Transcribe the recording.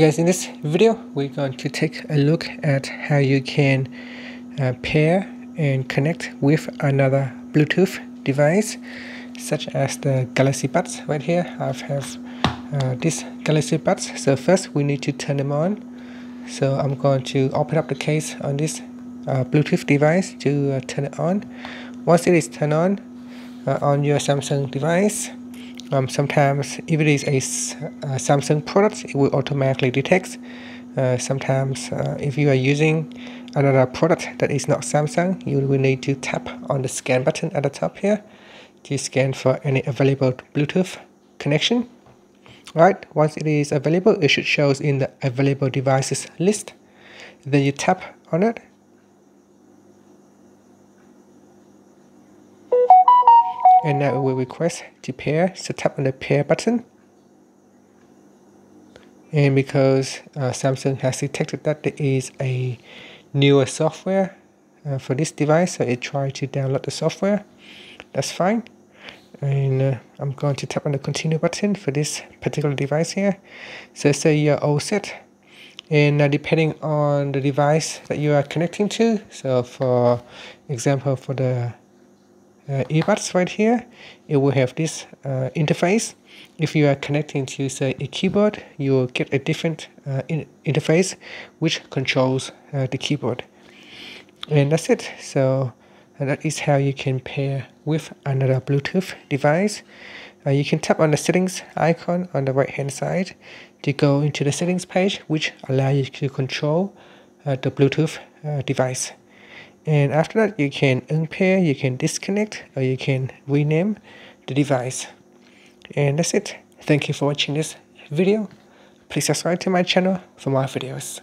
guys in this video we're going to take a look at how you can uh, pair and connect with another Bluetooth device such as the Galaxy Buds right here. I have uh, this Galaxy Buds. So first we need to turn them on. So I'm going to open up the case on this uh, Bluetooth device to uh, turn it on. Once it is turned on uh, on your Samsung device um, sometimes if it is a, a, Samsung product, it will automatically detect. Uh, sometimes uh, if you are using another product that is not Samsung, you will need to tap on the scan button at the top here to scan for any available Bluetooth connection. Right, once it is available, it should show in the available devices list. Then you tap on it and now we request to pair so tap on the pair button. And because uh, Samsung has detected that there is a newer software uh, for this device so it tried to download the software that's fine. And uh, I'm going to tap on the continue button for this particular device here. So say you're all set. And uh, depending on the device that you are connecting to so for example for the uh, earbuds right here. It will have this uh, interface. If you are connecting to say a keyboard you will get a different uh, in interface which controls uh, the keyboard. And that's it. So that is how you can pair with another Bluetooth device. Uh, you can tap on the settings icon on the right hand side to go into the settings page which allow you to control uh, the Bluetooth device and after that you can unpair you can disconnect or you can rename the device. And that's it. Thank you for watching this video. Please subscribe to my channel for more videos